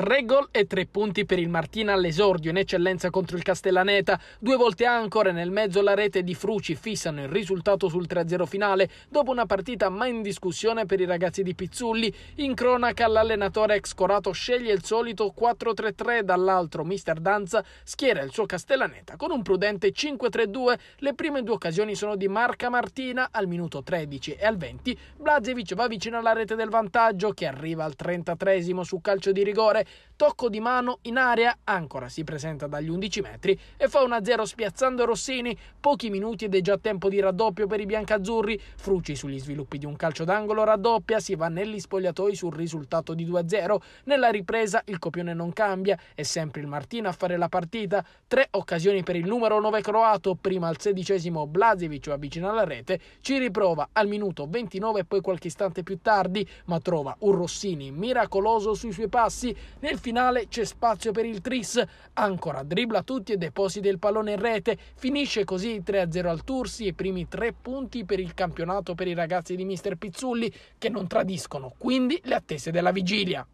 Tre gol e tre punti per il Martina all'esordio in eccellenza contro il Castellaneta. Due volte ancora nel mezzo la rete di Fruci fissano il risultato sul 3-0 finale dopo una partita mai in discussione per i ragazzi di Pizzulli. In cronaca l'allenatore ex Corato sceglie il solito 4-3-3, dall'altro mister Danza schiera il suo Castellaneta con un prudente 5-3-2. Le prime due occasioni sono di Marca Martina al minuto 13 e al 20. Blazevic va vicino alla rete del vantaggio che arriva al 33 su calcio di rigore tocco di mano in area, ancora si presenta dagli 11 metri e fa 1-0 spiazzando Rossini. Pochi minuti ed è già tempo di raddoppio per i biancazzurri. Fruci sugli sviluppi di un calcio d'angolo raddoppia, si va negli spogliatoi sul risultato di 2-0. Nella ripresa il copione non cambia, è sempre il Martino a fare la partita. Tre occasioni per il numero 9 croato, prima al sedicesimo Blazevic avvicina alla rete, ci riprova al minuto 29 e poi qualche istante più tardi, ma trova un Rossini miracoloso sui suoi passi nel finale c'è spazio per il Tris, ancora dribbla tutti e deposita il pallone in rete, finisce così 3-0 al Tursi i primi tre punti per il campionato per i ragazzi di Mister Pizzulli che non tradiscono quindi le attese della vigilia.